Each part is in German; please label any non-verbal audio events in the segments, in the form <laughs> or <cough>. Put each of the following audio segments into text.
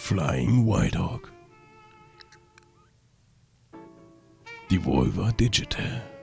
Flying White Hawk. Devolver Digital.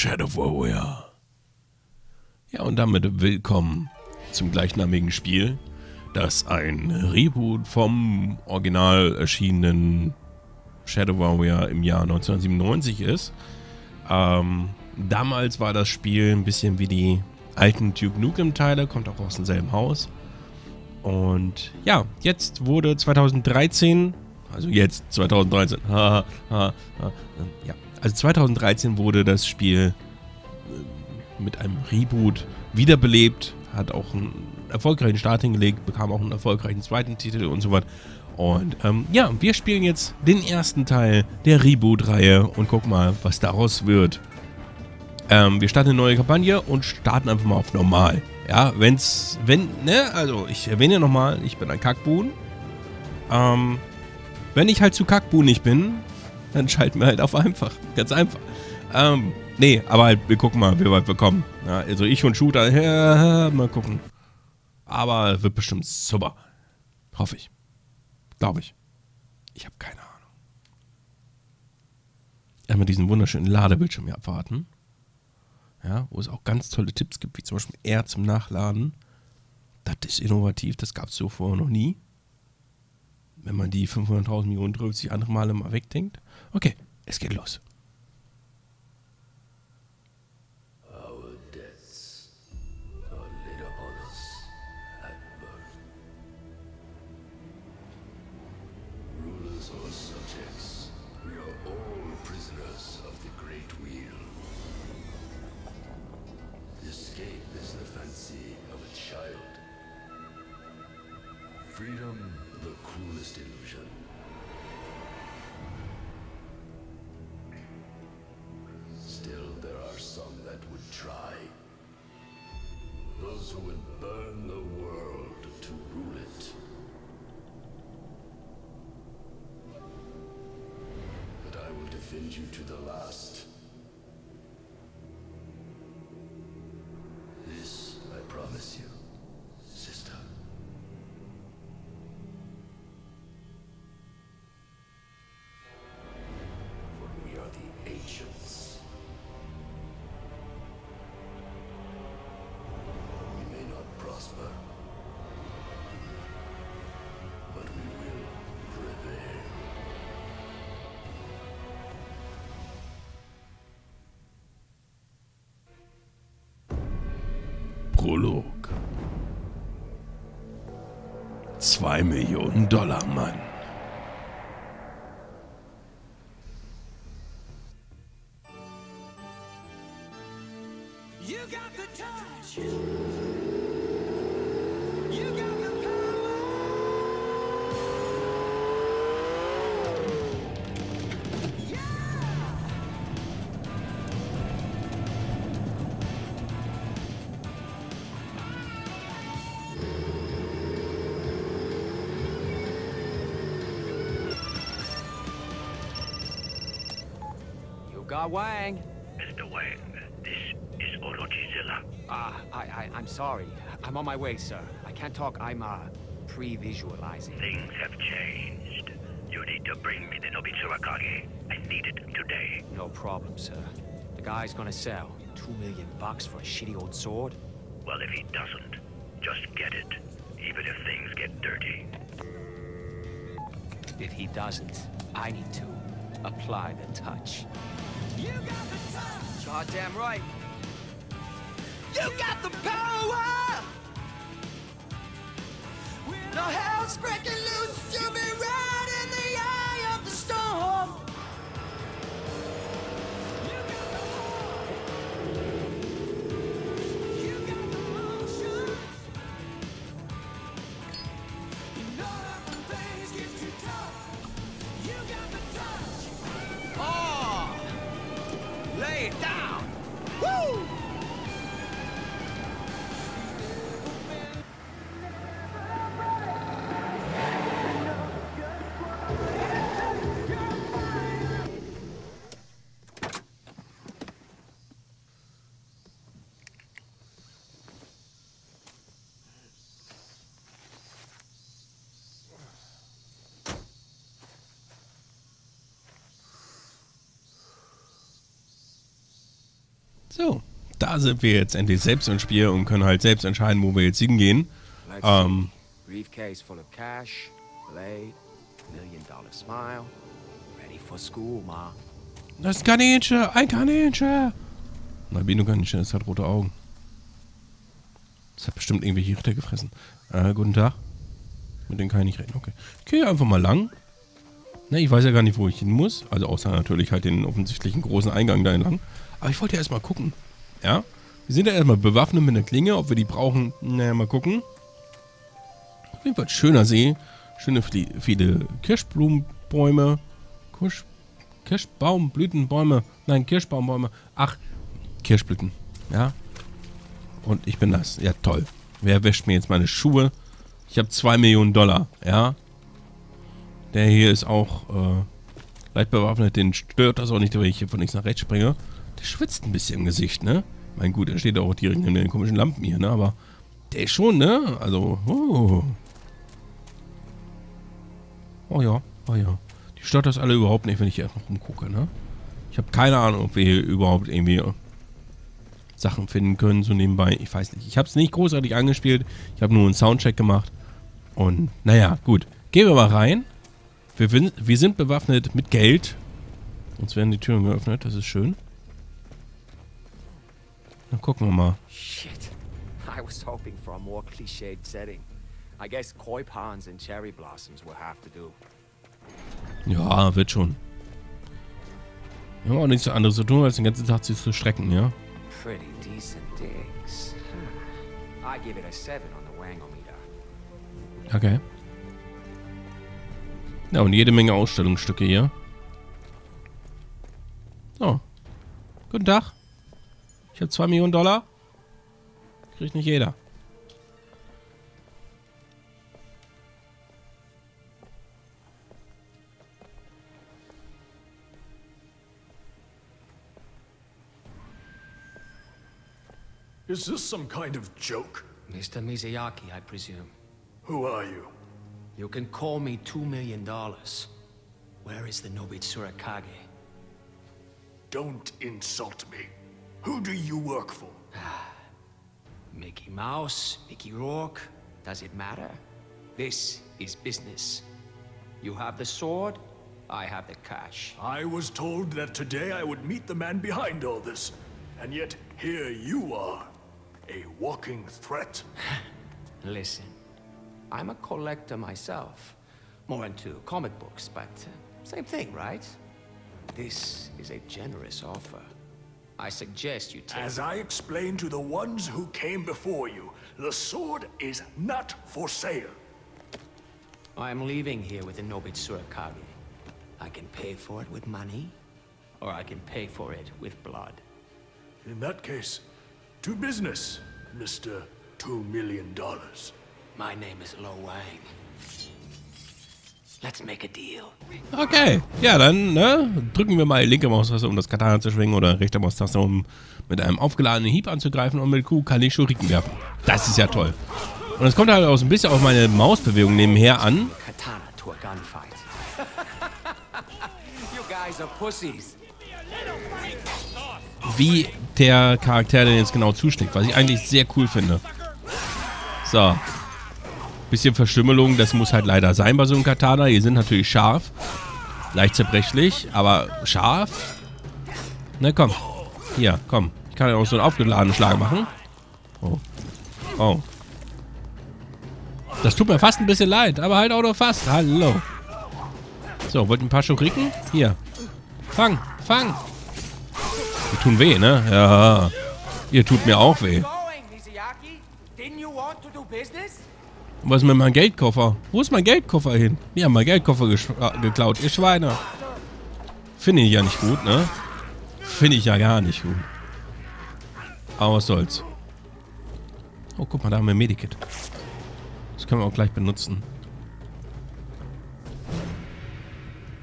Shadow Warrior. Ja, und damit willkommen zum gleichnamigen Spiel, das ein Reboot vom original erschienenen Shadow Warrior im Jahr 1997 ist. Ähm, damals war das Spiel ein bisschen wie die alten Duke Nukem-Teile, kommt auch aus demselben Haus. Und ja, jetzt wurde 2013, also jetzt 2013, ha, ha, ha, ja, also 2013 wurde das Spiel äh, mit einem Reboot wiederbelebt, hat auch einen erfolgreichen Start hingelegt, bekam auch einen erfolgreichen zweiten Titel und so weiter. Und ähm, ja, wir spielen jetzt den ersten Teil der Reboot-Reihe und gucken mal, was daraus wird. Ähm, wir starten eine neue Kampagne und starten einfach mal auf normal. Ja, wenn's, wenn, ne, also ich erwähne nochmal, ich bin ein Kackbuhn. Ähm, wenn ich halt zu kackbuhnig bin, dann schalten wir halt auf einfach. Ganz einfach. Ähm, nee, aber halt, wir gucken mal, wie weit wir kommen. Ja, also ich und Shooter, ja, mal gucken. Aber wird bestimmt super. Hoffe ich. Glaube ich. Ich habe keine Ahnung. Erstmal diesen wunderschönen Ladebildschirm hier abwarten. Ja, wo es auch ganz tolle Tipps gibt, wie zum Beispiel R zum Nachladen. Das ist innovativ, das gab es so vorher noch nie. Wenn man die 500.000 Millionen drückt, sich andere Male mal wegdenkt. Okay, es geht los. Escape is the fancy of a child. Freedom, the cruelest illusion. Still, there are some that would try. Those who would burn the world to rule it. But I will defend you to the last. Prolog. Zwei Millionen Dollar, Mann. Got Wang. Mr. Wang, this is Orochizilla. Ah, I, I, I'm sorry. I'm on my way, sir. I can't talk. I'm, uh, pre-visualizing. Things have changed. You need to bring me the Nobitsu Akage. I need it today. No problem, sir. The guy's gonna sell two million bucks for a shitty old sword. Well, if he doesn't, just get it. Even if things get dirty. If he doesn't, I need to apply the touch. You got the touch. Goddamn right. You got the power. No hell's breaking loose. You'll down. Woo! So, da sind wir jetzt endlich selbst im Spiel und können halt selbst entscheiden, wo wir jetzt hingehen. Ähm. Briefcase full of cash, blade, million dollar smile. Ready for school, Ma. Das ist ein Kaninchen, ein Kaninchen. Na, Bino-Kaninchen, das hat rote Augen. Das hat bestimmt irgendwelche Ritter gefressen. Äh, guten Tag. Mit denen kann ich nicht reden, okay. Ich gehe einfach mal lang. Ne, ich weiß ja gar nicht, wo ich hin muss. Also außer natürlich halt den offensichtlichen großen Eingang da entlang. Aber ich wollte ja erstmal gucken. Ja? Wir sind ja erstmal bewaffnet mit einer Klinge. Ob wir die brauchen, naja, mal gucken. Auf jeden Fall schöner See. Schöne viele, viele Kirschblumenbäume. Kirsch, Kirschbaumblütenbäume. Nein, Kirschbaumbäume. Ach, Kirschblüten. Ja. Und ich bin das. Ja, toll. Wer wäscht mir jetzt meine Schuhe? Ich habe 2 Millionen Dollar. Ja. Der hier ist auch äh, leicht bewaffnet. Den stört das auch nicht, wenn ich hier von links nach rechts springe. Der schwitzt ein bisschen im Gesicht, ne? Mein gut, er steht auch direkt neben den komischen Lampen hier, ne? Aber der ist schon, ne? Also, oh. Oh ja, oh ja. Die stört das alle überhaupt nicht, wenn ich hier einfach rumgucke, ne? Ich habe keine Ahnung, ob wir hier überhaupt irgendwie Sachen finden können, so nebenbei. Ich weiß nicht. Ich habe es nicht großartig angespielt. Ich habe nur einen Soundcheck gemacht. Und naja, gut. Gehen wir mal rein. Wir, wir sind bewaffnet mit Geld. Uns werden die Türen geöffnet. Das ist schön. Dann gucken wir mal. Shit. I was hoping for a more cliched setting. I guess koi ponds and cherry blossoms will have to do. Ja, wird schon. Wir haben auch nichts anderes zu tun, als den ganzen Tag sich zu strecken, ja? Pretty decent digs. I give it a 7 on the wangometer. Okay. Ja, und jede Menge Ausstellungsstücke hier. So. Guten Tag. Ich habe 2 Millionen Dollar. Kriegt nicht jeder. Is this some kind of joke? Mr. Mizuyaki, I presume. Who are you? You can call me two million dollars. Where is the Nobitsura Kage? Don't insult me. Who do you work for? <sighs> Mickey Mouse, Mickey Rourke, does it matter? This is business. You have the sword, I have the cash. I was told that today I would meet the man behind all this. And yet, here you are. A walking threat. <sighs> Listen, I'm a collector myself. More into comic books, but uh, same thing, right? This is a generous offer. I suggest you take As I explained to the ones who came before you, the sword is not for sale. I am leaving here with the Nobitsura Kage. I can pay for it with money, or I can pay for it with blood. In that case, to business, Mr. Two Million Dollars. My name is Lo Wang. Okay. Ja, dann ne, drücken wir mal linke Maustaste, um das Katana zu schwingen, oder rechte Maustaste, um mit einem aufgeladenen Hieb anzugreifen und mit Q kann ich Schuriken werfen. Das ist ja toll. Und es kommt halt auch so ein bisschen auf meine Mausbewegung nebenher an. <laughs> Wie der Charakter denn jetzt genau zuschlägt, was ich eigentlich sehr cool finde. So. Bisschen Verstümmelung, das muss halt leider sein bei so einem Katana. Die sind natürlich scharf. Leicht zerbrechlich, aber scharf. Na komm. Hier, komm. Ich kann ja auch so einen aufgeladenen Schlag machen. Oh. Oh. Das tut mir fast ein bisschen leid, aber halt auch nur fast. Hallo. So, wollt ihr ein paar Schokriken? Hier. Fang, fang. Die tun weh, ne? Ja. Ihr tut mir auch weh. Was ist mit meinem Geldkoffer? Wo ist mein Geldkoffer hin? Die haben meinen Geldkoffer äh, geklaut, ihr Schweine. Finde ich ja nicht gut, ne? Finde ich ja gar nicht gut. Aber was soll's. Oh, guck mal, da haben wir Medikit. Das können wir auch gleich benutzen.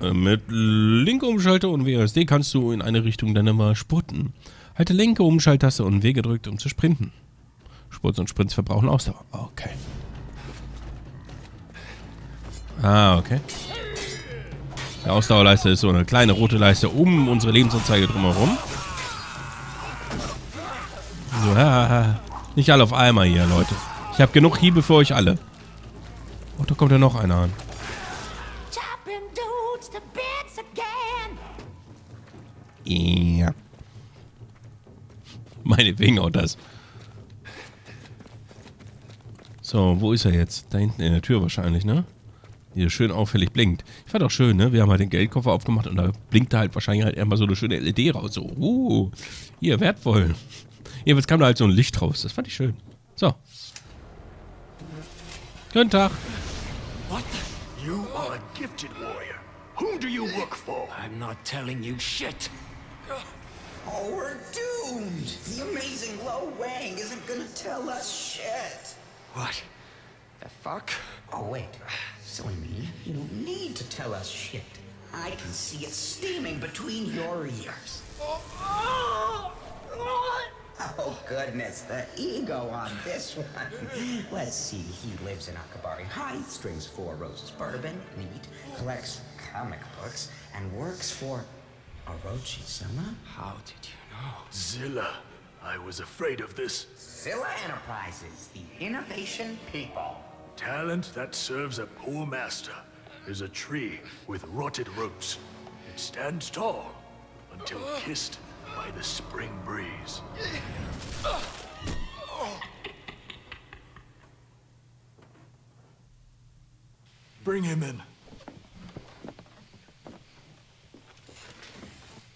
Äh, Mit linke Umschalter und WASD kannst du in eine Richtung dann immer spurten. Halte linke Umschalttaste und W gedrückt, um zu sprinten. Spurts und Sprints verbrauchen Ausdauer. Okay. Ah, okay. Die Ausdauerleiste ist so eine kleine rote Leiste um unsere Lebensanzeige drumherum. So, haha. Nicht alle auf einmal hier, Leute. Ich habe genug Hiebe für euch alle. Oh, da kommt ja noch einer an. Ja. Meinetwegen auch das. So, wo ist er jetzt? Da hinten in der Tür wahrscheinlich, ne? Die so schön auffällig blinkt. Ich fand auch schön, ne? Wir haben halt den Geldkoffer aufgemacht und da blinkte halt wahrscheinlich halt immer so eine schöne LED raus. So, uh, hier, wertvoll. Jedenfalls kam da halt so ein Licht raus. Das fand ich schön. So. Guten Tag. What? You are a gifted warrior. Whom do you work for? I'm not telling you shit. Oh, we're doomed! The amazing Lo Wang isn't gonna tell us shit! What? The fuck? Oh, wait. Silly me. You don't need to tell us shit. I can see it steaming between your ears. Oh, goodness, the ego on this one. Let's see, he lives in Akabari Heights, drinks four roses bourbon, neat, collects comic books, and works for Orochi-sama? How did you know? Zilla. I was afraid of this. Zilla Enterprises, the innovation people. Talent that serves a poor master is a tree with rotted roots. It stands tall until kissed by the spring breeze. Bring him in.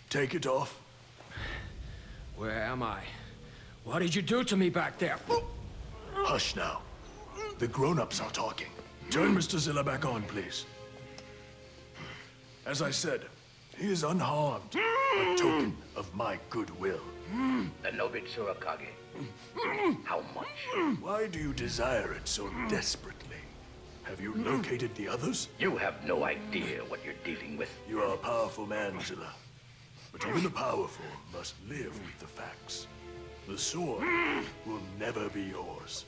Take it off. Where am I? What did you do to me back there? Hush now. The grown-ups are talking. Turn Mr. Zilla back on, please. As I said, he is unharmed. A token of my goodwill. The Nobitsu Akage. How much? Why do you desire it so desperately? Have you located the others? You have no idea what you're dealing with. You are a powerful man, Zilla. But even the powerful must live with the facts. The sword will never be yours.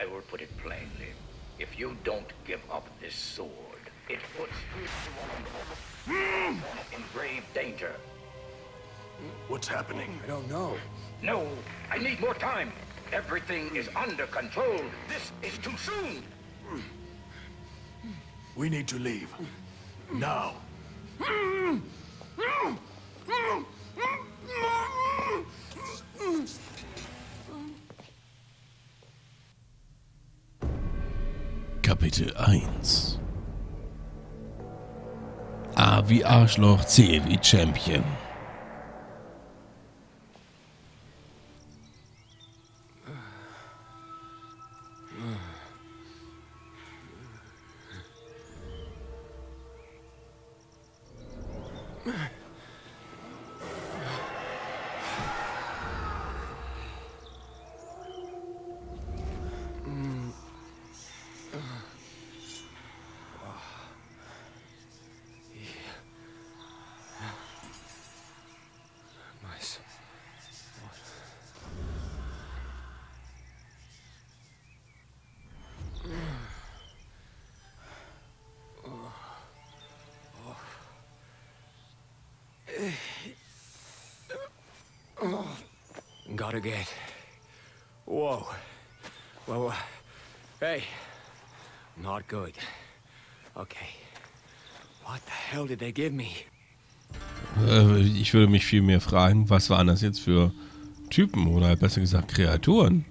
I will put it plainly. If you don't give up this sword, it puts you in grave danger. What's happening? I don't know. No, I need more time. Everything is under control. This is too soon. We need to leave. Now. <laughs> Kapitel 1 A wie Arschloch, C wie Champion. Gotta get. Whoa. Whoa, whoa. Hey. Not good. Okay. What the hell did they give me? Äh, ich würde mich viel mehr fragen, was waren das jetzt für Typen oder besser gesagt Kreaturen?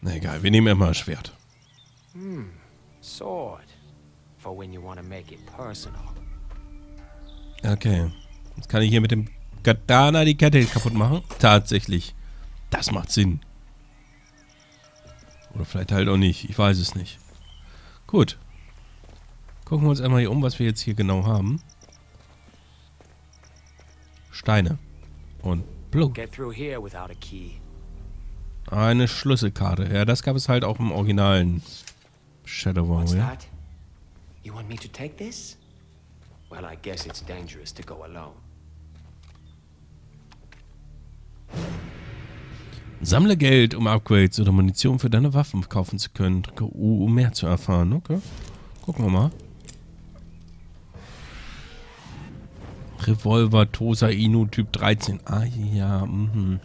Na egal, wir nehmen immer ein Schwert. Sword. For when you want to make it personal. Okay. Jetzt kann ich hier mit dem Katana die Kette kaputt machen. Tatsächlich. Das macht Sinn. Oder vielleicht halt auch nicht. Ich weiß es nicht. Gut. Gucken wir uns einmal hier um, was wir jetzt hier genau haben. Steine. Und key. Eine Schlüsselkarte. Ja, das gab es halt auch im originalen Shadow Warrior. You want me to take this? Well, I guess it's dangerous to go alone. Sammle Geld, um Upgrades oder Munition für deine Waffen kaufen zu können. Drücke U, um mehr zu erfahren. Okay. Gucken wir mal. Revolver Tosa Inu Typ 13. Ah ja, mhm.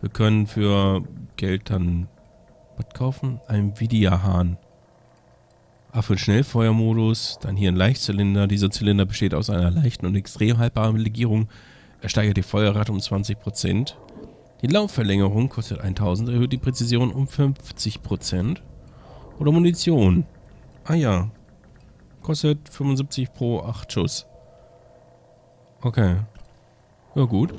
Wir können für Geld dann was kaufen? Ein Vidia-Hahn. Ah, für den Schnellfeuermodus. Dann hier ein Leichtzylinder. Dieser Zylinder besteht aus einer leichten und extrem haltbaren Legierung. Er steigert die Feuerrate um 20%. Die Laufverlängerung kostet 1000, erhöht die Präzision um 50%. Oder Munition. Ah ja. Kostet 75 pro 8 Schuss. Okay. Ja gut.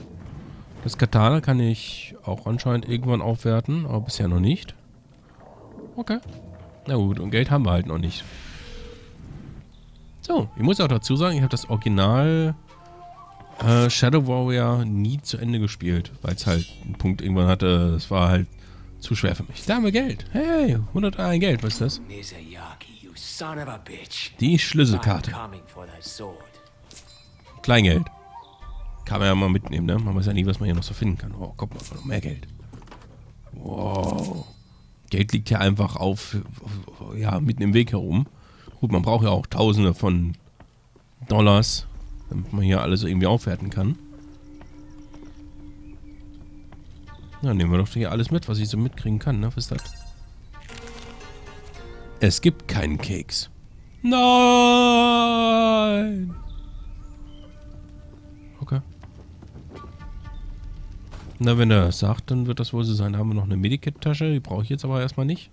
Das Katana kann ich auch anscheinend irgendwann aufwerten, aber bisher noch nicht. Okay. Na gut, und Geld haben wir halt noch nicht. So, ich muss auch dazu sagen, ich habe das Original äh, Shadow Warrior nie zu Ende gespielt, weil es halt einen Punkt irgendwann hatte, es war halt zu schwer für mich. Da haben wir Geld. Hey, 101 Geld, was ist das? Die Schlüsselkarte. Kleingeld. Kann man ja mal mitnehmen, ne? Man weiß ja nie, was man hier noch so finden kann. Oh, guck mal, noch mehr Geld. Wow. Geld liegt ja einfach auf, ja, mitten im Weg herum. Gut, man braucht ja auch Tausende von Dollars, damit man hier alles irgendwie aufwerten kann. Na, nehmen wir doch hier alles mit, was ich so mitkriegen kann, ne? Was ist das? Es gibt keinen Keks. Nein! Okay. Na, wenn er sagt, dann wird das wohl so sein. Da haben wir noch eine Medikit-Tasche. Die brauche ich jetzt aber erstmal nicht.